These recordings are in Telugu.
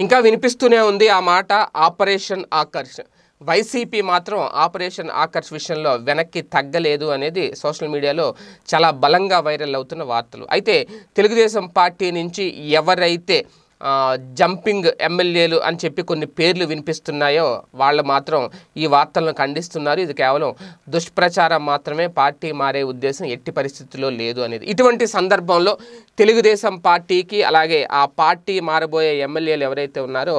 ఇంకా వినిపిస్తూనే ఉంది ఆ మాట ఆపరేషన్ ఆకర్ష్ వైసీపీ మాత్రం ఆపరేషన్ ఆకర్ష్ విషయంలో వెనక్కి తగ్గలేదు అనేది సోషల్ మీడియాలో చాలా బలంగా వైరల్ అవుతున్న వార్తలు. అయితే తెలుగుదేశం పార్టీ నుంచి ఎవరైతే జంపింగ్ ఎమ్మెల్యేలు అని చెప్పి కొన్ని పేర్లు వినిపిస్తున్నాయో వాళ్ళు మాత్రం ఈ వార్తలను ఖండిస్తున్నారు. ఇది కేవలం దుష్ప్రచారం మాత్రమే పార్టీ మారే ఉద్దేశం ఎట్టి పరిస్థితుల్లో లేదు అనేది. ఇటువంటి సందర్భంలో తెలుగుదేశం పార్టీకి అలాగే ఆ పార్టీ మారబోయే ఎమ్మెల్యేలు ఎవరైతే ఉన్నారో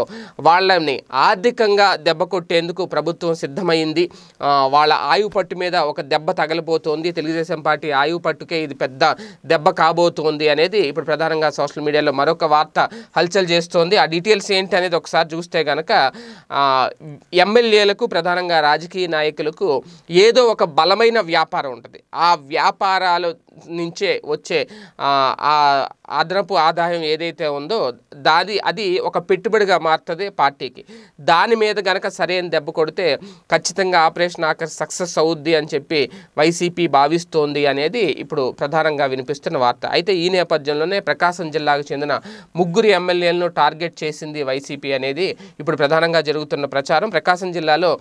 వాళ్ళని ఆర్థికంగా దెబ్బ కొట్టేందుకు ప్రభుత్వం సిద్ధమైంది. వాళ్ళ ఆయువు పట్టు మీద ఒక దెబ్బ తగలిపోతుంది తెలుగుదేశం పార్టీ ఆయువు పట్టుకే ఇది పెద్ద దెబ్బ కాబోతోంది అనేది ఇప్పుడు ప్రధానంగా సోషల్ మీడియాలో మరొక వార్త హల్చల్ చేస్తోంది. ఆ డీటెయిల్స్ ఏంటి అనేది ఒకసారి చూస్తే కనుక ఎమ్మెల్యేలకు ప్రధానంగా రాజకీయ నాయకులకు ఏదో ఒక బలమైన వ్యాపారం ఉంటుంది. ఆ వ్యాపారాలు నుంచే వచ్చే ఆ, అదనపు ఆదాయం ఏదైతే ఉందో దాది అది ఒక పెట్టుబడిగా మారుతుంది పార్టీకి. దాని మీద గనక సరైన దెబ్బ కొడితే ఖచ్చితంగా ఆపరేషన్ ఆకర్ సక్సెస్ అవుద్ది అని చెప్పి వైసీపీ భావిస్తోంది అనేది ఇప్పుడు ప్రధానంగా వినిపిస్తున్న వార్త. అయితే ఈ నేపథ్యంలోనే ప్రకాశం జిల్లాకు చెందిన ముగ్గురు ఎమ్మెల్యేలను టార్గెట్ చేసింది వైసీపీ అనేది ఇప్పుడు ప్రధానంగా జరుగుతున్న ప్రచారం. ప్రకాశం జిల్లాలో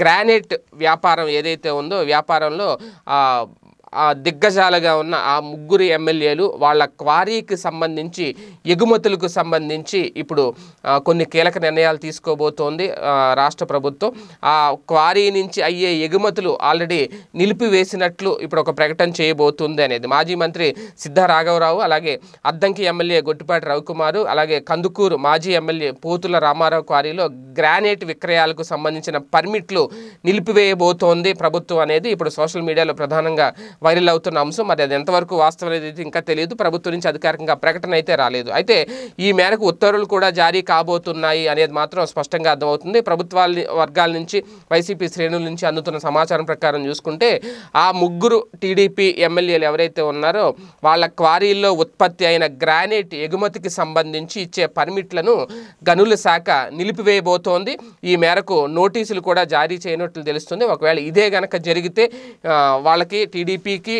గ్రానైట్ వ్యాపారం ఏదైతే ఉందో వ్యాపారంలో దిగ్గజాలుగా ఉన్న ఆ ముగ్గురు ఎమ్మెల్యేలు వాళ్ళ క్వారీకి సంబంధించి ఎగుమతులకు సంబంధించి ఇప్పుడు కొన్ని కీలక నిర్ణయాలు తీసుకోబోతోంది రాష్ట్ర ప్రభుత్వం. ఆ క్వారీ నుంచి అయ్యే ఎగుమతులు ఆల్రెడీ నిలిపివేసినట్లు ఇప్పుడు ఒక ప్రకటన చేయబోతుంది అనేది. మాజీ మంత్రి సిద్ధ రాఘవరావు అలాగే అద్దంకి ఎమ్మెల్యే గొట్టిపాటి రవికుమారు అలాగే కందుకూరు మాజీ ఎమ్మెల్యే పోతుల రామారావు క్వారీలో గ్రానైట్ విక్రయాలకు సంబంధించిన పర్మిట్లు నిలిపివేయబోతోంది ప్రభుత్వం అనేది. ఇప్పుడు సోషల్ మీడియాలో ప్రధానంగా వైరల్ అవుతున్న అంశం మరి అది ఎంతవరకు వాస్తవం అనేది ఇంకా తెలియదు. ప్రభుత్వం నుంచి అధికారికంగా ప్రకటన అయితే రాలేదు. అయితే ఈ మేరకు ఉత్తర్వులు కూడా జారీ కాబోతున్నాయి అనేది మాత్రం స్పష్టంగా అర్థమవుతుంది. ప్రభుత్వాల వర్గాల నుంచి వైసీపీ శ్రేణుల నుంచి అందుతున్న సమాచారం ప్రకారం చూసుకుంటే ఆ ముగ్గురు టీడీపీ ఎమ్మెల్యేలు ఎవరైతే ఉన్నారో వాళ్ళ క్వారీల్లో ఉత్పత్తి అయిన గ్రానైట్ ఎగుమతికి సంబంధించి ఇచ్చే పర్మిట్లను గనుల శాఖ నిలిపివేయబోతోంది. ఈ మేరకు నోటీసులు కూడా జారీ చేయనట్లు తెలుస్తుంది. ఒకవేళ ఇదే గనక జరిగితే వాళ్ళకి టీడీపీ టీడీపీకి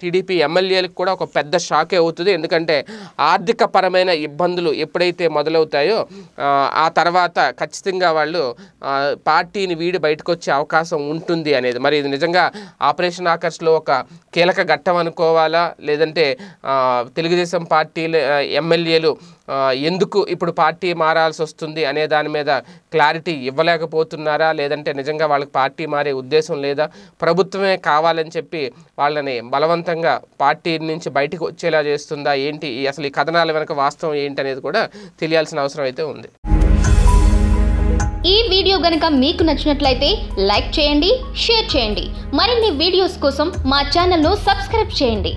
టీడీపీ ఎమ్మెల్యేలకు కూడా ఒక పెద్ద షాకే అవుతుంది. ఎందుకంటే ఆర్థిక పరమైన ఇబ్బందులు ఎప్పుడైతే మొదలవుతాయో ఆ, తర్వాత ఖచ్చితంగా వాళ్ళు పార్టీని వీడి బయటకు వచ్చే అవకాశం ఉంటుంది అనేది. మరి ఇది నిజంగా ఆపరేషన్ ఆకర్ష్లో ఒక కీలక ఘట్టం అనుకోవాలా? లేదంటే తెలుగుదేశం పార్టీలు ఎమ్మెల్యేలు ఎందుకు ఇప్పుడు పార్టీ మారాల్సి వస్తుంది అనే దాని మీద క్లారిటీ ఇవ్వలేకపోతున్నారా? లేదంటే నిజంగా వాళ్ళకి పార్టీ మారే ఉద్దేశం లేదా? ప్రభుత్వమే కావాలని చెప్పి వాళ్ళని బలవంతంగా పార్టీ నుంచి బయటకు వచ్చేలా చేస్తుందా? ఏంటి అసలు ఈ కథనాల వెనక వాస్తవం ఏంటి అనేది కూడా తెలియాల్సిన అవసరం అయితే ఉంది. ఈ వీడియో గనక మీకు నచ్చినట్లయితే లైక్ చేయండి షేర్ చేయండి. మరిన్ని వీడియోస్ కోసం మా ఛానల్ను సబ్స్క్రైబ్ చేయండి.